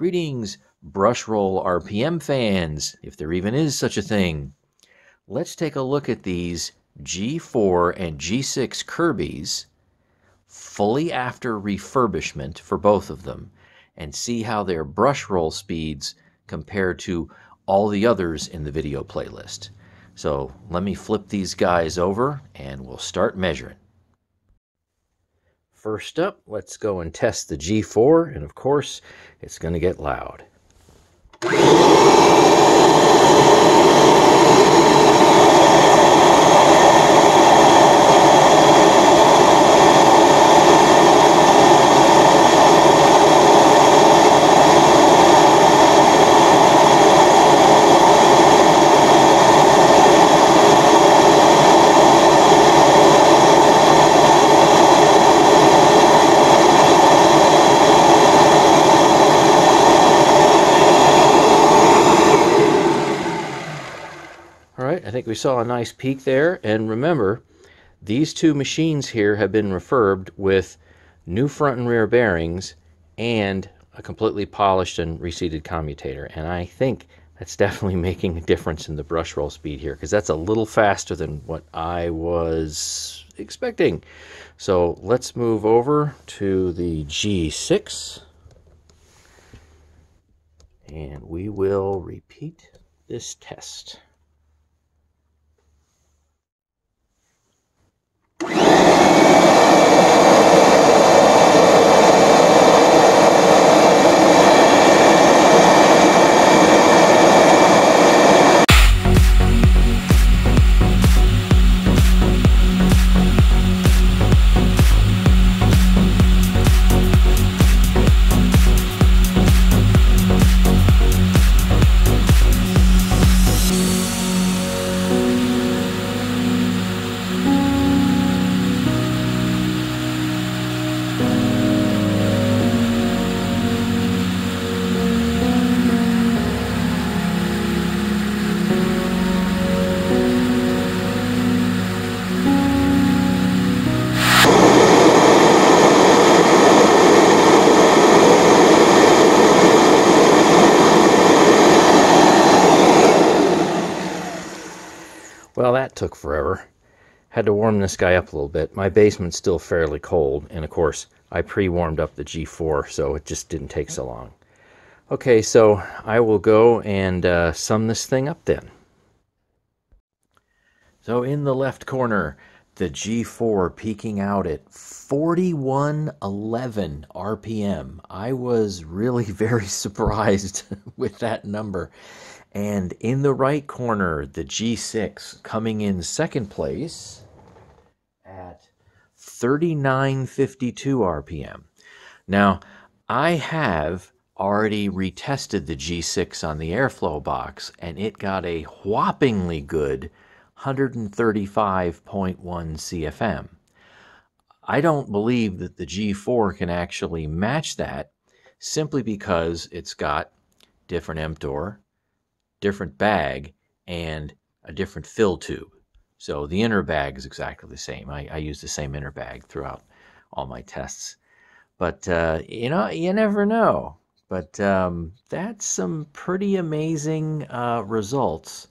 Greetings, brush roll RPM fans, if there even is such a thing. Let's take a look at these G4 and G6 Kirby's fully after refurbishment for both of them and see how their brush roll speeds compare to all the others in the video playlist. So let me flip these guys over and we'll start measuring. First up, let's go and test the G4, and of course, it's going to get loud. Right, I think we saw a nice peak there. And remember, these two machines here have been refurbed with new front and rear bearings and a completely polished and reseated commutator. And I think that's definitely making a difference in the brush roll speed here because that's a little faster than what I was expecting. So let's move over to the G6 and we will repeat this test. That took forever. Had to warm this guy up a little bit. My basement's still fairly cold, and of course, I pre warmed up the G4, so it just didn't take so long. Okay, so I will go and uh, sum this thing up then. So, in the left corner, the G4 peaking out at 4111 RPM. I was really very surprised with that number. And in the right corner, the G6 coming in second place at 3952 RPM. Now, I have already retested the G6 on the airflow box, and it got a whoppingly good 135.1 CFM. I don't believe that the G4 can actually match that simply because it's got different emptor, different bag and a different fill tube. So the inner bag is exactly the same. I, I use the same inner bag throughout all my tests. But, uh, you know, you never know. But um, that's some pretty amazing uh, results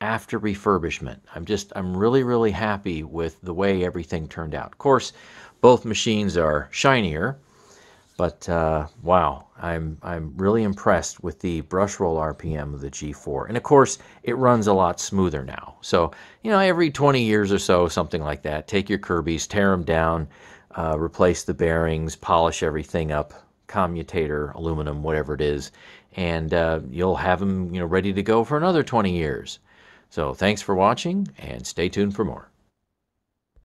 after refurbishment. I'm just, I'm really, really happy with the way everything turned out. Of course, both machines are shinier but uh, wow, I'm I'm really impressed with the brush roll RPM of the G4, and of course it runs a lot smoother now. So you know, every 20 years or so, something like that, take your Kirby's, tear them down, uh, replace the bearings, polish everything up, commutator, aluminum, whatever it is, and uh, you'll have them you know ready to go for another 20 years. So thanks for watching, and stay tuned for more.